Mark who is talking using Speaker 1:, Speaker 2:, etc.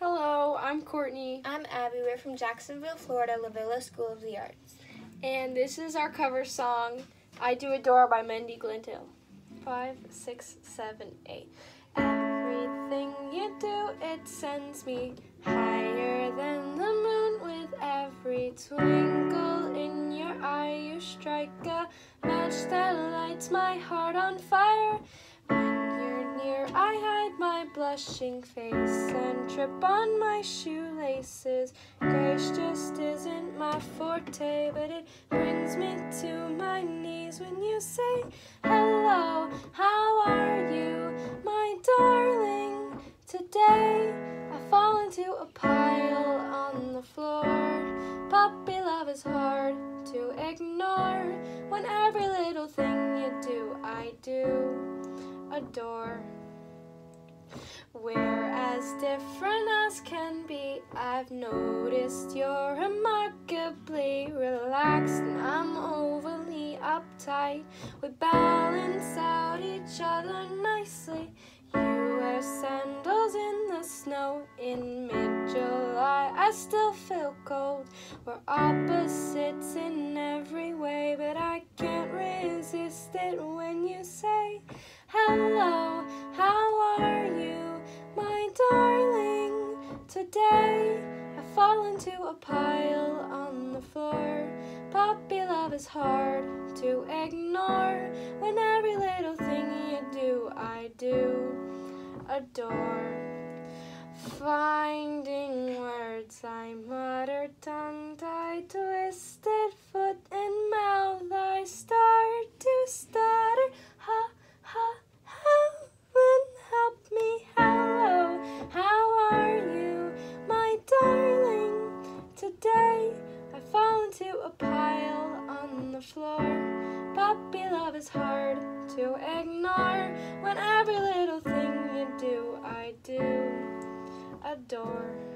Speaker 1: Hello, I'm Courtney,
Speaker 2: I'm Abby. We're from Jacksonville, Florida, LaVilla School of the Arts.
Speaker 1: and this is our cover song, I Do Adore by Mindy Gledhill. Five, six, seven, eight. Everything you do, it sends me higher than the moon with every twinkle in your eye. You strike a match that lights my heart on fire. Hide my blushing face and trip on my shoelaces. Grace just isn't my forte, but it brings me to my knees when you say, Hello, how are you, my darling? Today I fall into a pile on the floor. Puppy love is hard to ignore. When every little thing you do, I do adore. We're as different as can be. I've noticed you're remarkably relaxed, and I'm overly uptight. We balance out each other nicely. You wear sandals in the snow in mid July. I still feel cold. We're opposites in every way, but I can't resist it when you say, Hello, how a pile on the floor. Puppy love is hard to ignore. When every little thing you do, I do adore. Finding words, I mutter, tongue tied, twisted into a pile on the floor. Puppy love is hard to ignore. When every little thing you do, I do adore.